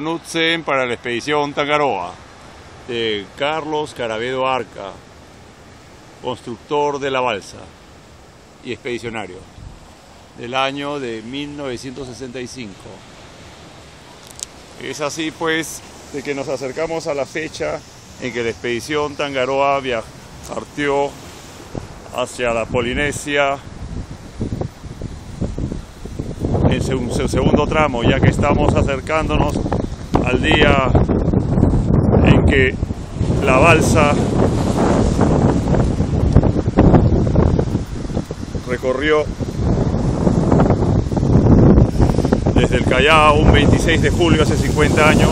Nutzen para la expedición Tangaroa de Carlos Carabedo Arca, constructor de la balsa y expedicionario del año de 1965. Es así pues de que nos acercamos a la fecha en que la expedición Tangaroa partió hacia la Polinesia en su segundo tramo, ya que estamos acercándonos al día en que la balsa recorrió desde el Callao un 26 de julio hace 50 años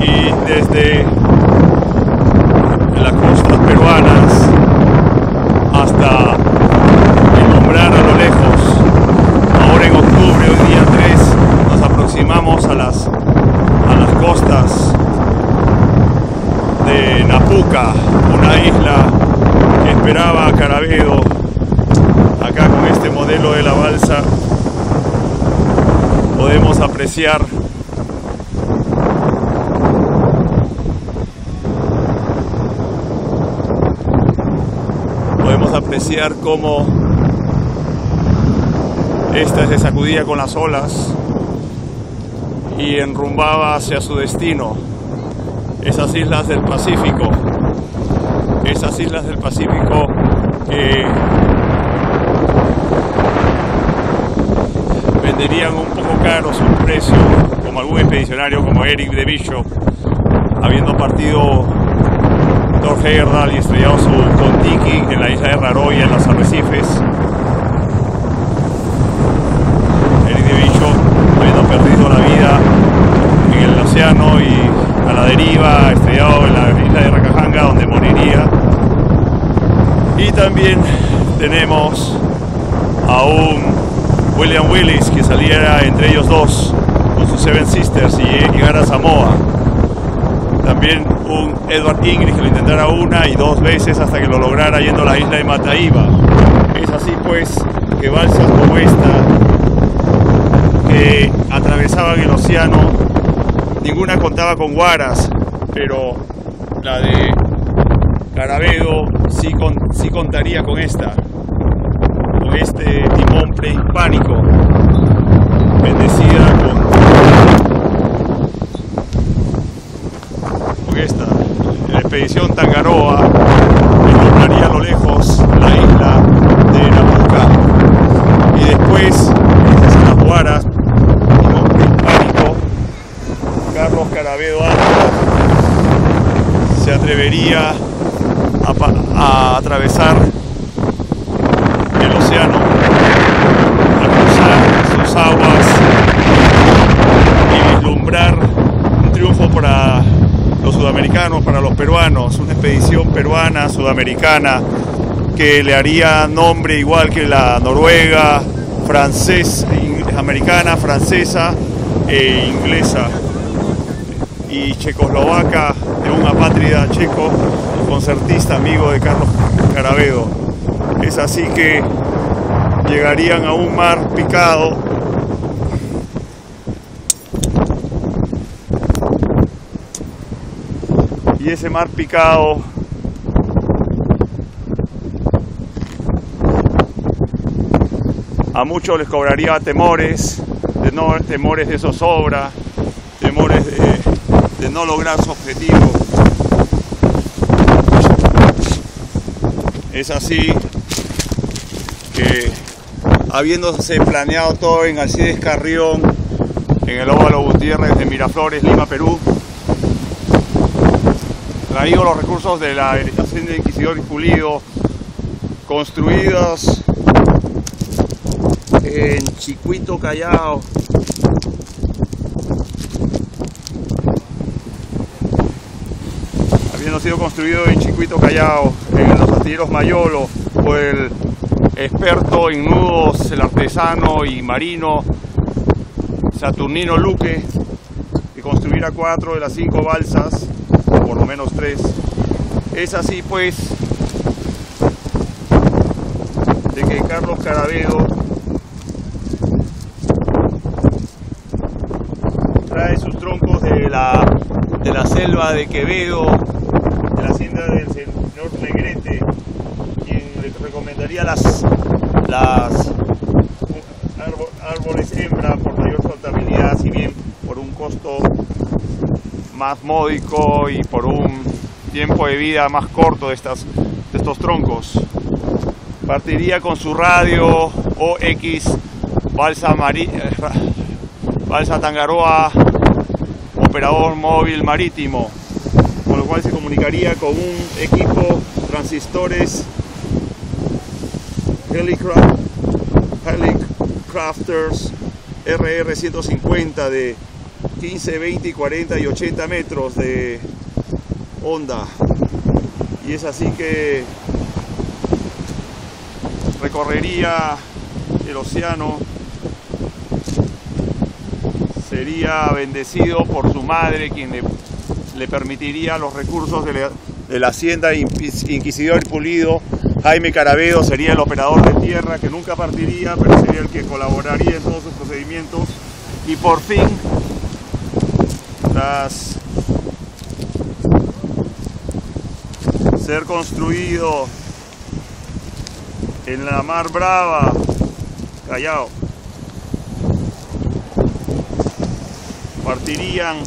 y desde las costas peruanas hasta vislumbrar a lo lejos ahora en octubre, hoy día 3 nos aproximamos a las a las costas de Napuca, una isla que esperaba a Carabedo acá con este modelo de la balsa podemos apreciar. Podemos apreciar cómo esta se sacudía con las olas y enrumbaba hacia su destino, esas islas del Pacífico, esas islas del Pacífico que venderían un poco caro su precio, como algún expedicionario como Eric de Bishop, habiendo partido Thor Heyerdahl y estrellado su Contiki en la isla de Raroya, en los arrecifes. Eric de Bishop habiendo perdido la vida en el océano y a la deriva, estrellado en la isla de Rakahanga, donde moriría. Y también tenemos a un William Willis que saliera entre ellos dos con sus Seven Sisters y llegara a Samoa. También un Edward Ingrid que lo intentara una y dos veces hasta que lo lograra yendo a la isla de Mataiba. Es así pues que balsas como esta que atravesaban el océano, ninguna contaba con guaras, pero la de Carabedo sí, sí contaría con esta este timón prehispánico, bendecida con, con esta la expedición Tangaroa, iluminaría a lo lejos la isla de Napuca y después, desde las Guaras, timón prehispánico, Carlos Carabedo se atrevería a atravesar el océano a cruzar sus aguas y vislumbrar un triunfo para los sudamericanos, para los peruanos, una expedición peruana, sudamericana, que le haría nombre igual que la noruega, francés, americana, francesa e inglesa y checoslovaca de un apátrida checo, concertista amigo de Carlos Carabedo. Es así que llegarían a un mar picado y ese mar picado a muchos les cobraría temores, de no, temores de zozobra, temores de, de no lograr su objetivo. Es así que habiéndose planeado todo en Alcides Carrión, en el Óvalo Gutiérrez de Miraflores, Lima, Perú, traído los recursos de la Hacienda de Inquisidor y Pulido, construidos en Chicuito, Callao, habiendo sido construido en Chicuito, Callao, en los astilleros Mayolo, por el experto en nudos, el artesano y marino Saturnino Luque, que construirá cuatro de las cinco balsas, menos tres. Es así pues de que Carlos Carabedo de la, de la selva de Quevedo, de la hacienda del señor Negrete, quien le recomendaría las, las árboles hembra por mayor soltabilidad, si bien por un costo más módico y por un tiempo de vida más corto de, estas, de estos troncos. Partiría con su radio OX Balsa, Mari, Balsa Tangaroa, operador móvil marítimo, con lo cual se comunicaría con un equipo transistores Helicrafters RR150 de 15, 20, 40 y 80 metros de onda. Y es así que recorrería el océano, sería bendecido por su madre, quien le, permitiría los recursos de la, hacienda Inquisidor Pulido. Jaime Carabedo sería el operador de tierra que nunca partiría, pero sería el que colaboraría en todos sus procedimientos. Y por fin tras ser construido en la Mar Brava, Callao, partirían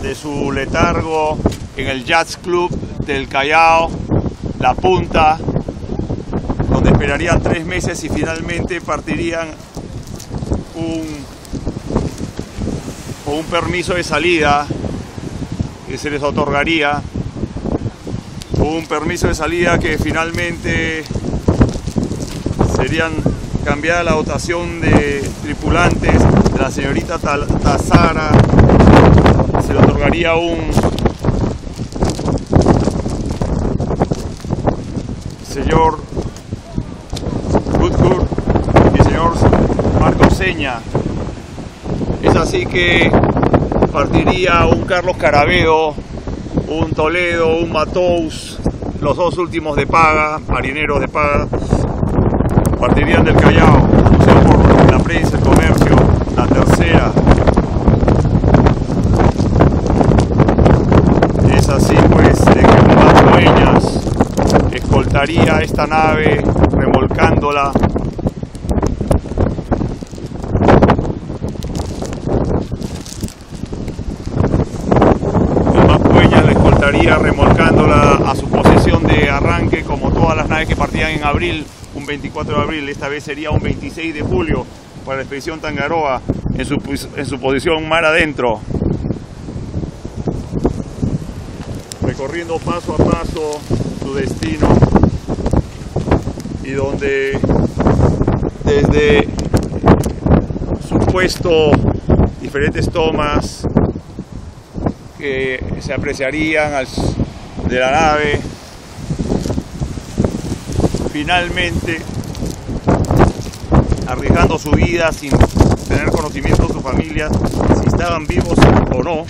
de su letargo en el Jazz Club del Callao, La Punta, donde esperarían tres meses y finalmente partirían un o un permiso de salida que se les otorgaría, un permiso de salida que finalmente serían cambiada la dotación de tripulantes de la señorita Tazara, se le otorgaría un señor Goodcourt y señor Marco Seña es así que partiría un Carlos Carabedo, un Toledo, un Matous, los dos últimos de paga, marineros de paga, partirían del Callao, o por la prensa, el comercio, la tercera. Es así pues de que más dueñas escoltaría esta nave remolcándola remolcándola a su posición de arranque como todas las naves que partían en abril, un 24 de abril, esta vez sería un 26 de julio para la expedición Tangaroa en su, en su posición mar adentro. Recorriendo paso a paso su destino y donde desde su puesto diferentes tomas que se apreciarían de la nave. Finalmente, arriesgando su vida sin tener conocimiento de su familia, si estaban vivos o no.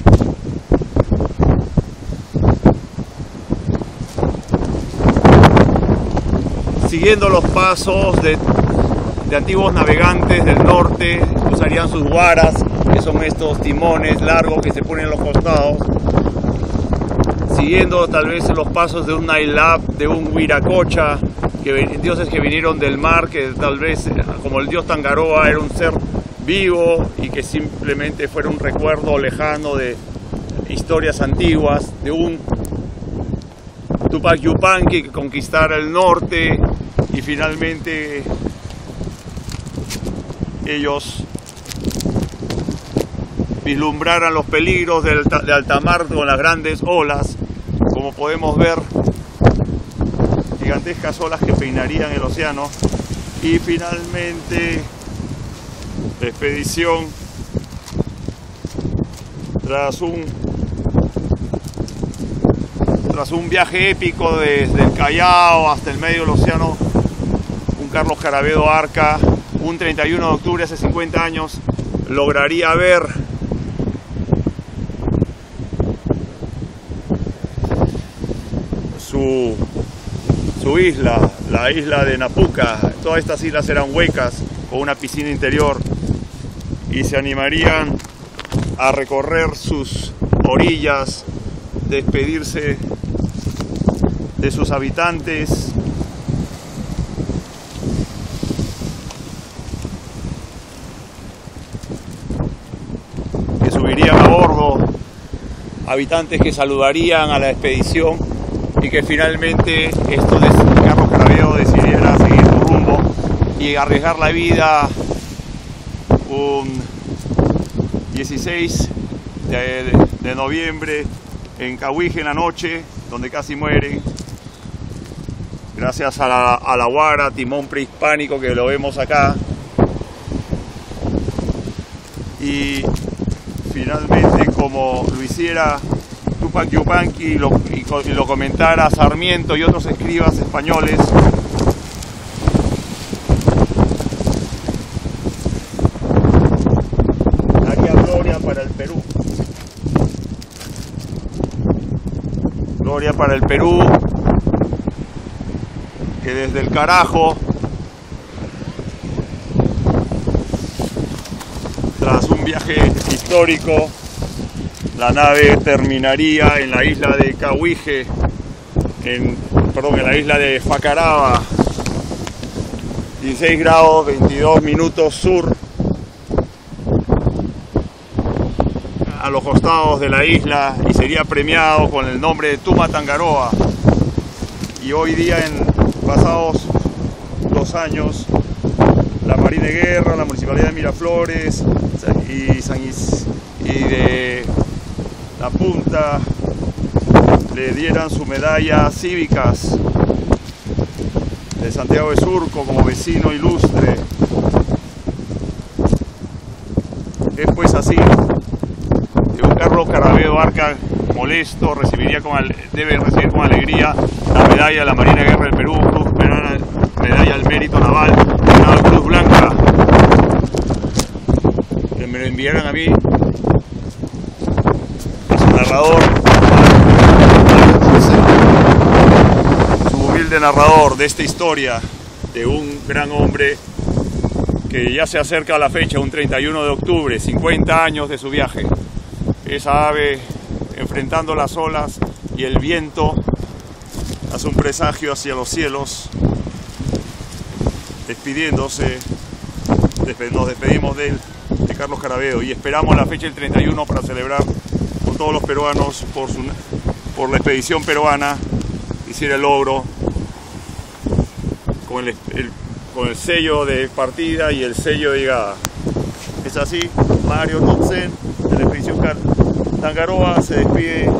Siguiendo los pasos de, de antiguos navegantes del norte, usarían sus guaras que son estos timones largos que se ponen a los costados, siguiendo tal vez los pasos de un Nailab, de un Huiracocha, que, dioses que vinieron del mar, que tal vez como el dios Tangaroa era un ser vivo y que simplemente fuera un recuerdo lejano de historias antiguas, de un Tupac Yupanqui que conquistara el norte y finalmente ellos vislumbraran los peligros de, alta mar con las grandes olas, como podemos ver, gigantescas olas que peinarían el océano. Y finalmente, la expedición, tras un, tras un viaje épico desde el Callao hasta el medio del océano, un Carlos Carabedo Arca, un 31 de octubre hace 50 años, lograría ver su, isla, la isla de Napuca. Todas estas islas eran huecas con una piscina interior y se animarían a recorrer sus orillas, despedirse de sus habitantes. que subirían a bordo, habitantes que saludarían a la expedición y que finalmente esto de Carlos Carabeo decidiera seguir su rumbo y arriesgar la vida un 16 de, de noviembre en Cahuije en la noche, donde casi mueren. Gracias a la, a timón prehispánico que lo vemos acá. Y finalmente, como lo hiciera Tupac Yupanqui y lo, comentara Sarmiento y otros escribas españoles, haría gloria para el Perú. Gloria para el Perú, que desde el carajo, tras un viaje histórico, la nave terminaría en la isla de Cahuije, en, perdón, en la isla de Facaraba, 16 grados 22 minutos sur, a los costados de la isla y sería premiado con el nombre de Tuma Tangaroa. Y hoy día, en pasados dos años, la Marina de Guerra, la Municipalidad de Miraflores y, San Is y de La Punta le dieran su medalla cívicas de Santiago de Surco como vecino ilustre. Es pues así que un Carlos Carabeo Arca molesto recibiría con, debe recibir con alegría la medalla de la Marina Guerra del Perú, Cruz medalla al mérito naval, una Cruz Blanca, que me lo enviaran a mí, narrador, su humilde narrador de esta historia de un gran hombre que ya se acerca a la fecha, un 31 de octubre, 50 años de su viaje. Esa ave enfrentando las olas y el viento hace un presagio hacia los cielos, despidiéndose, nos despedimos de él, de Carlos Carabeo, y esperamos la fecha del 31 para celebrar todos los peruanos por, su, por la expedición peruana, hiciera el logro con el, con el sello de partida y el sello de llegada. Es así, Mario Tutzen de la expedición Tangaroa se despide